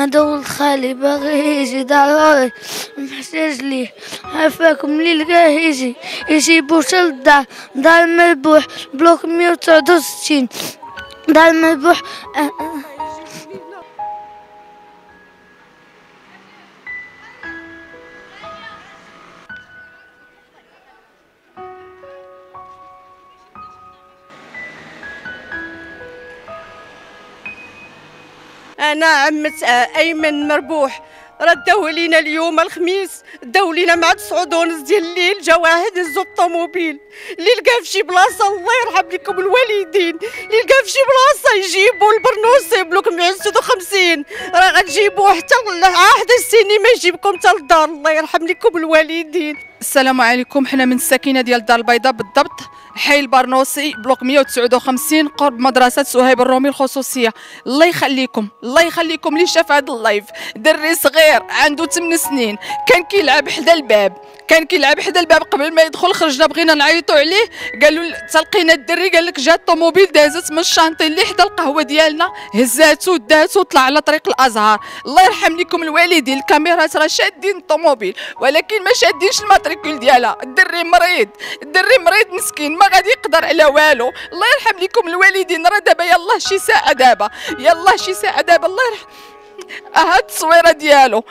هذا ولد خالي باغي يجي ضروري محتاج ليه عافاكم اللي لقاه يجي. يجيبو حتى للدار. دار المربوح. بلوك مية وتسعة وستين. دار المربوح. أه أه. أنا عمة أيمن مربوح. داو لينا اليوم الخميس. داو لينا مع 9 ونص ديال الليل جا واحد هزو الطوموبيل اللي لقاه في شي بلاصة الله يرحم لكم الوالدين. اللي لقاه في شي بلاصه يجيبوا البرنوسي بلوك 156 راه غتجيبوه حتى لواحد السينما يجيبكم حتى للدار الله يرحم لكم الوالدين. السلام عليكم. حنا من الساكنة ديال الدار البيضاء بالضبط حي البرنوسي بلوك 159 قرب مدرسة صهيب الرومي الخصوصية. الله يخليكم الله يخليكم اللي شاف هذا ال live. دري صغير عنده 8 سنين كان كيلعب حدا الباب. كان كيلعب حدا الباب قبل ما يدخل خرجنا بغينا نعيطوا عليه. قالوا تلقينا الدري قال لك جات الطوموبيل دازت من ال chantier اللي حدا القهوة ديالنا هزاتو داتو طلع على طريق الأزهار. الله يرحم لكم الوالدين الكاميرات راه شادين الطوموبيل ولكن ما شادينش ال matricule ديالها الدري مريض الدري مريض مسكين ما غادي يقدر على والو. الله يرحم لكم الوالدين راه دابا يلاه شي ساعة دابا يلاه شي ساعة دابا الله يرحم. هاد التصويرة ديالو.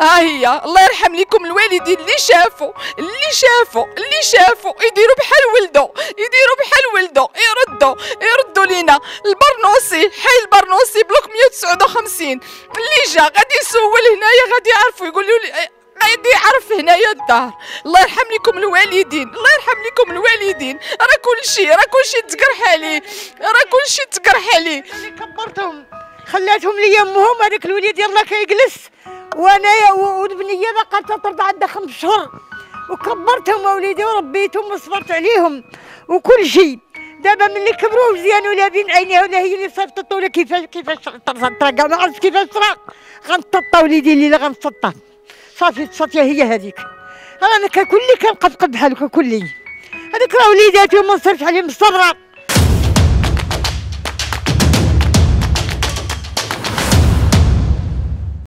ها هي. الله يرحم لكم الوالدين اللي شافوا اللي شافوا اللي شافوا يديروا بحال ولدو يديروا بحال ولدو يردوا يردوا لينا. البرنوسي حي البرنوسي بلوك 159 اللي جا غادي يسول هنايا غادي يعرفوا يقولوا لي غادي يعرف هنايا الدار. الله يرحم لكم الوالدين الله يرحم لكم الوالدين. راه كلشي راه كلشي تقرح عليه راه كلشي تقرح عليه كبرتهم. خلاتهم لي أمهم هذاك الوليد يلا كيجلس. وانايا والبنيه باقا ترضع عندها خمس شهور. وكبرتهم وليدي وربيتهم وصبرت عليهم. وكل شيء. دابا ملي كبروا مزيان ولا بين عينيها ولا هي اللي صيفطت ولا كيفاش كيفاش ترقى ما عرفت كيفاش ترى غنططا وليدي اللي غنططا صافي صافي هي هذيك. أنا ككلي كنبقى بحالك كلي. هذوك راه وليداتي وما نصرف عليهم الصبره